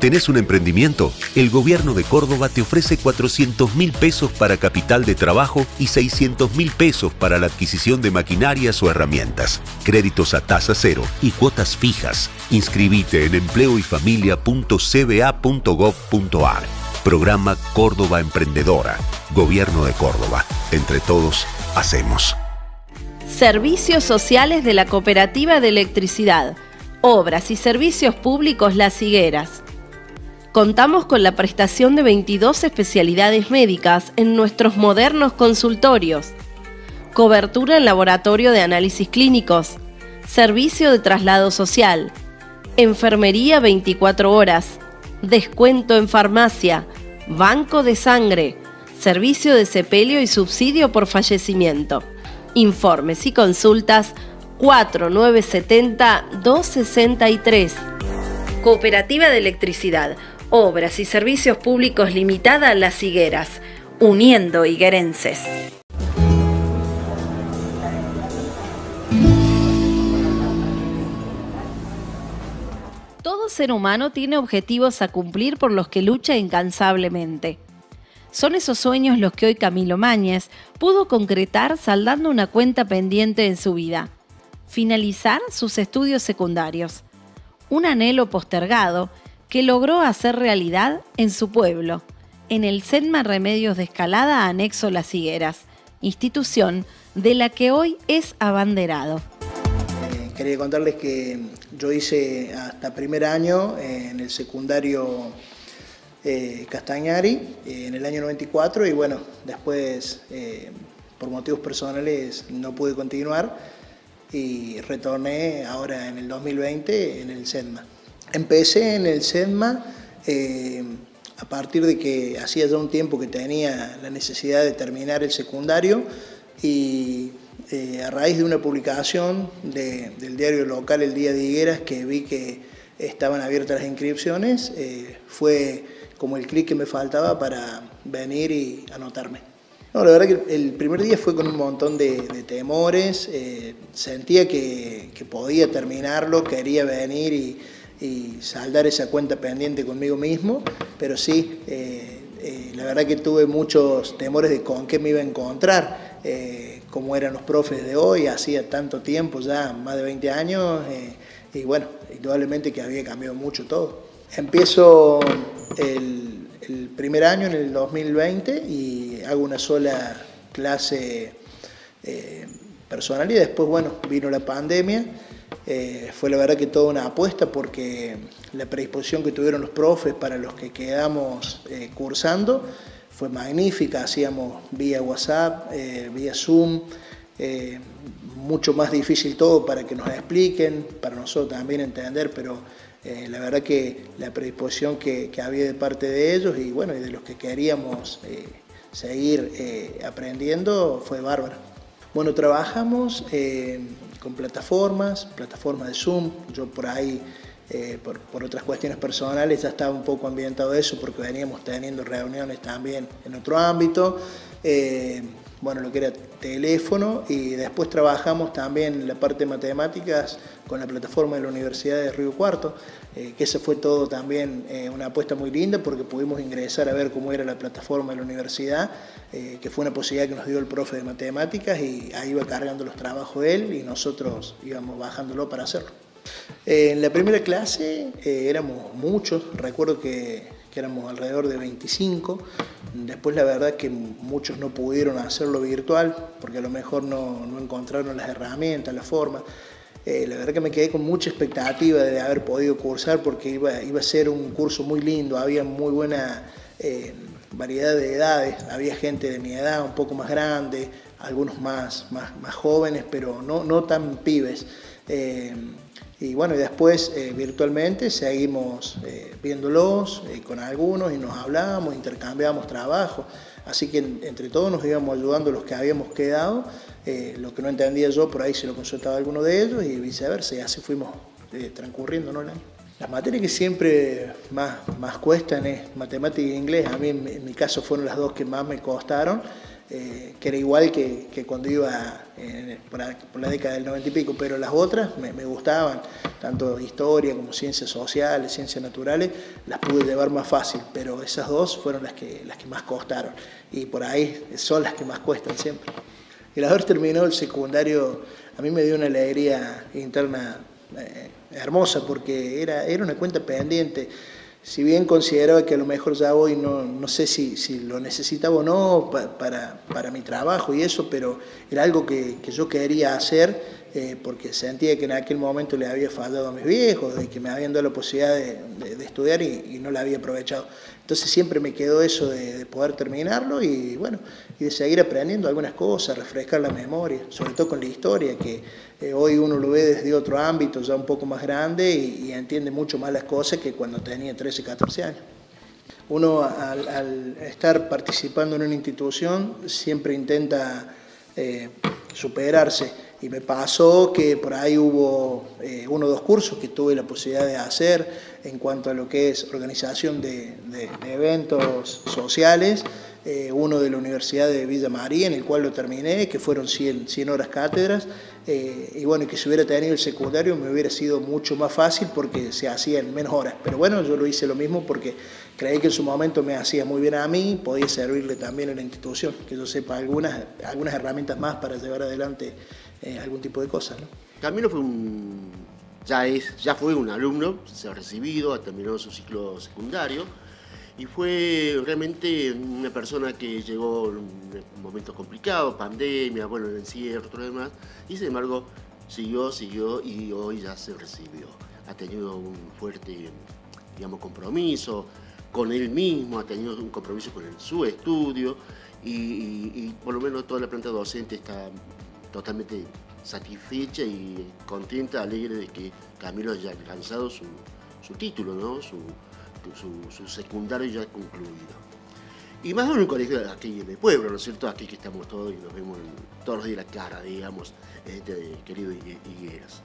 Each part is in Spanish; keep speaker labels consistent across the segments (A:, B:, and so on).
A: ¿Tenés un emprendimiento? El gobierno de Córdoba te ofrece 400 mil pesos para capital de trabajo y 600 mil pesos para la adquisición de maquinarias o herramientas. Créditos a tasa cero y cuotas fijas. Inscribite en empleoyfamilia.cba.gov.ar. Programa Córdoba Emprendedora. Gobierno de Córdoba. Entre todos, hacemos.
B: Servicios sociales de la Cooperativa de Electricidad. Obras y servicios públicos Las Higueras Contamos con la prestación de 22 especialidades médicas en nuestros modernos consultorios. Cobertura en laboratorio de análisis clínicos. Servicio de traslado social. Enfermería 24 horas. Descuento en farmacia. Banco de sangre. Servicio de sepelio y subsidio por fallecimiento. Informes y consultas 4970 263. Cooperativa de Electricidad Obras y Servicios Públicos Limitada Las Higueras, uniendo higuerenses. Todo ser humano tiene objetivos a cumplir por los que lucha incansablemente. Son esos sueños los que hoy Camilo Mañez pudo concretar saldando una cuenta pendiente en su vida. Finalizar sus estudios secundarios. Un anhelo postergado que logró hacer realidad en su pueblo, en el SEDMA Remedios de Escalada anexo Las Higueras, institución de la que hoy es abanderado.
C: Eh, quería contarles que yo hice hasta primer año en el secundario eh, Castañari en el año 94 y bueno, después por motivos personales no pude continuar y retorné ahora en el 2020 en el SEDMA. Empecé en el SEDMA eh, a partir de que hacía ya un tiempo que tenía la necesidad de terminar el secundario y eh, a raíz de una publicación del diario local El Día de Higueras que vi que estaban abiertas las inscripciones, eh, fue como el clic que me faltaba para venir y anotarme. No, la verdad que el primer día fue con un montón de, temores, sentía que, que podía terminarlo, quería venir y y saldar esa cuenta pendiente conmigo mismo, pero sí, eh, eh, la verdad que tuve muchos temores de con qué me iba a encontrar, eh, como eran los profes de hoy, hacía tanto tiempo ya, más de 20 años, y bueno, indudablemente que había cambiado mucho todo. Empiezo el, el primer año, en el 2020, y hago una sola clase personal y después, bueno, vino la pandemia eh, fue la verdad que toda una apuesta porque la predisposición que tuvieron los profes para los que quedamos eh, cursando fue magnífica, hacíamos vía WhatsApp, eh, vía Zoom, mucho más difícil todo para que nos expliquen, para nosotros también entender, pero la verdad que la predisposición que, que, había de parte de ellos y bueno, y de los que queríamos seguir aprendiendo fue bárbaro. Bueno, trabajamos con plataformas, plataformas de Zoom, yo por ahí, eh, por, otras cuestiones personales, ya estaba un poco ambientado eso porque veníamos teniendo reuniones también en otro ámbito, eh, bueno, lo que era teléfono y después trabajamos también la parte de matemáticas con la plataforma de la Universidad de Río Cuarto, eh, que ese fue todo también una apuesta muy linda porque pudimos ingresar a ver cómo era la plataforma de la universidad eh, que fue una posibilidad que nos dio el profe de matemáticas y ahí iba cargando los trabajos él y nosotros íbamos bajándolo para hacerlo. Eh, en la primera clase eh, éramos muchos, recuerdo que, éramos alrededor de 25, después la verdad que muchos no pudieron hacerlo virtual porque a lo mejor no, no encontraron las herramientas, la forma. la verdad que me quedé con mucha expectativa de haber podido cursar porque iba, iba a ser un curso muy lindo, había muy buena variedad de edades, había gente de mi edad, un poco más grande, algunos más, más, más jóvenes, pero no, no tan pibes. Eh, y bueno, y después eh, virtualmente seguimos eh, viéndolos con algunos y nos hablábamos, intercambiábamos trabajo. Así que entre todos nos íbamos ayudando los que habíamos quedado. lo que no entendía yo, por ahí se lo consultaba alguno de ellos y viceversa. Y así fuimos transcurriendo ¿no? el año. Las materias que siempre más, más cuestan es matemática e inglés. A mí en, mi caso fueron las dos que más me costaron. Eh, que era igual que, cuando iba por, la, década del 90 y pico, pero las otras me, gustaban, tanto historia como ciencias sociales, ciencias naturales, las pude llevar más fácil, pero esas dos fueron las que, las que más costaron y por ahí son las que más cuestan siempre. El haber terminado el secundario a mí me dio una alegría interna eh, hermosa porque era, era una cuenta pendiente si bien consideraba que a lo mejor ya hoy no, no sé si, si, lo necesitaba o no para, para, mi trabajo y eso, pero era algo que, que yo quería hacer eh, porque sentía que en aquel momento le había fallado a mis viejos, de que me habían dado la posibilidad de, de, estudiar y, no la había aprovechado. Entonces siempre me quedó eso de, poder terminarlo y bueno, y de seguir aprendiendo algunas cosas, refrescar la memoria, sobre todo con la historia, que eh, hoy uno lo ve desde otro ámbito, ya un poco más grande y, entiende mucho más las cosas que cuando tenía 13, 14 años. Uno al, estar participando en una institución siempre intenta eh, superarse y me pasó que por ahí hubo eh, uno o dos cursos que tuve la posibilidad de hacer en cuanto a lo que es organización de, eventos sociales, eh, uno de la Universidad de Villa María, en el cual lo terminé, que fueron 100, 100 horas cátedras, eh, y bueno, que si hubiera tenido el secundario me hubiera sido mucho más fácil porque se hacía en menos horas, pero bueno, yo lo hice lo mismo porque creí que en su momento me hacía muy bien a mí, podía servirle también a la institución, que yo sepa algunas, algunas herramientas más para llevar adelante eh, algún tipo de cosas. ¿no?
D: Camilo fue un, ya, es, ya fue un alumno, se ha recibido, ha terminado su ciclo secundario y fue realmente una persona que llegó en un momento pandemia, bueno, el encierro, todo demás, y sin embargo siguió, siguió y hoy ya se recibió. Ha tenido un fuerte, digamos, compromiso con él mismo, ha tenido un compromiso con su estudio y, y por lo menos toda la planta docente está totalmente satisfecha y contenta, alegre de que Camilo haya alcanzado su, título, ¿no? su, su, secundario ya concluido. Y más en un colegio aquí en el pueblo, ¿no es cierto? Aquí que estamos todos y nos vemos todos los días la cara, digamos, este querido Higueras.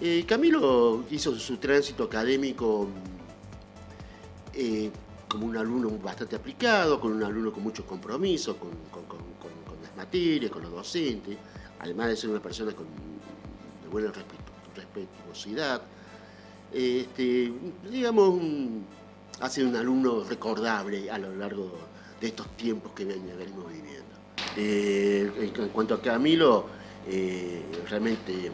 D: Eh, Camilo hizo su tránsito académico eh, como un alumno bastante aplicado, con un alumno con mucho compromiso, con, con los docentes además de ser una persona con de buena respetuosidad, este, digamos, ha sido un alumno recordable a lo largo de estos tiempos que venimos viviendo. Eh, en cuanto a Camilo, eh, realmente eh,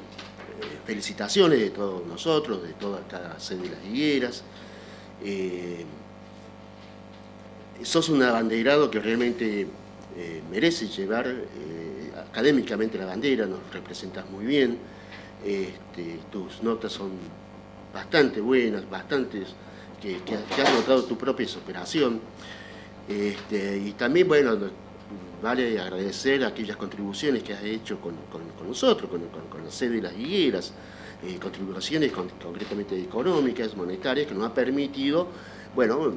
D: felicitaciones de todos nosotros, de toda cada sede de las higueras. sos un abanderado que realmente merece llevar académicamente la bandera, nos representas muy bien, este, tus notas son bastante buenas, bastantes, que, has notado tu propia superación. Este, y también, bueno, vale agradecer aquellas contribuciones que has hecho con, nosotros, con, la sede de las higueras, eh, contribuciones concretamente económicas, monetarias, que nos ha permitido, bueno,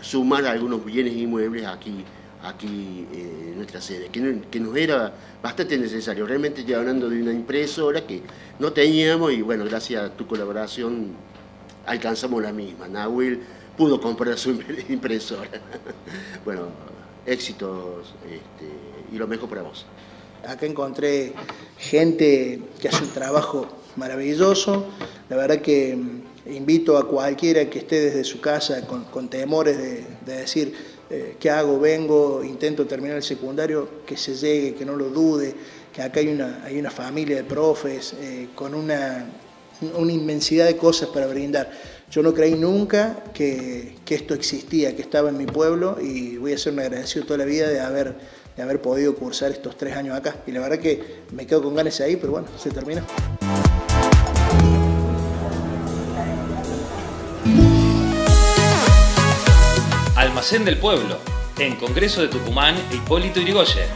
D: sumar algunos bienes inmuebles aquí aquí eh, en nuestra sede, que, nos era bastante necesario. Realmente estoy hablando de una impresora que no teníamos y bueno, gracias a tu colaboración alcanzamos la misma. Nahuel pudo comprar su impresora. bueno, éxitos este, y lo mejor para vos.
C: Acá encontré gente que hace un trabajo maravilloso. La verdad que mm, invito a cualquiera que esté desde su casa con, temores de decir, eh, ¿qué hago? Vengo, intento terminar el secundario, que se llegue, que no lo dude, que acá hay una, hay una familia de profes eh, con una, una, inmensidad de cosas para brindar. Yo no creí nunca que, que, esto existía, que estaba en mi pueblo y voy a ser un agradecido toda la vida de haber, de haber podido cursar estos tres años acá. Y la verdad que me quedo con ganas ahí, pero bueno, se terminó.
E: Almacén del Pueblo, en Congreso de Tucumán, Hipólito Yrigoyen.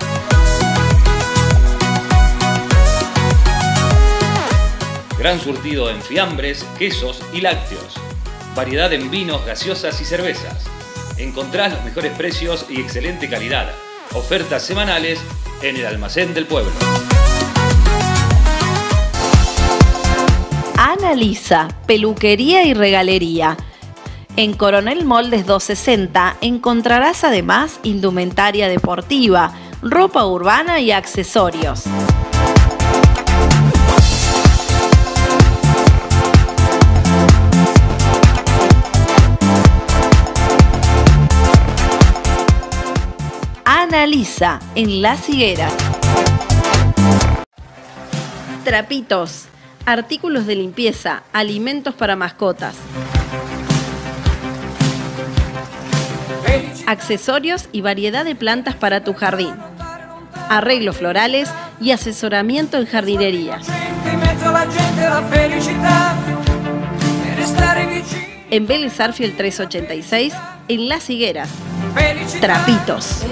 E: Gran surtido en fiambres, quesos y lácteos. Variedad en vinos, gaseosas y cervezas. Encontrás los mejores precios y excelente calidad. Ofertas semanales en el Almacén del Pueblo.
B: Analiza, peluquería y regalería en Coronel Moldes 260 encontrarás además indumentaria deportiva, ropa urbana y accesorios. Analiza en Las Higueras. Trapitos, artículos de limpieza, alimentos para mascotas. Accesorios y variedad de plantas para tu jardín. Arreglos florales y asesoramiento en jardinería. En Vélez Arfiel 386, en Las Higueras. Trapitos.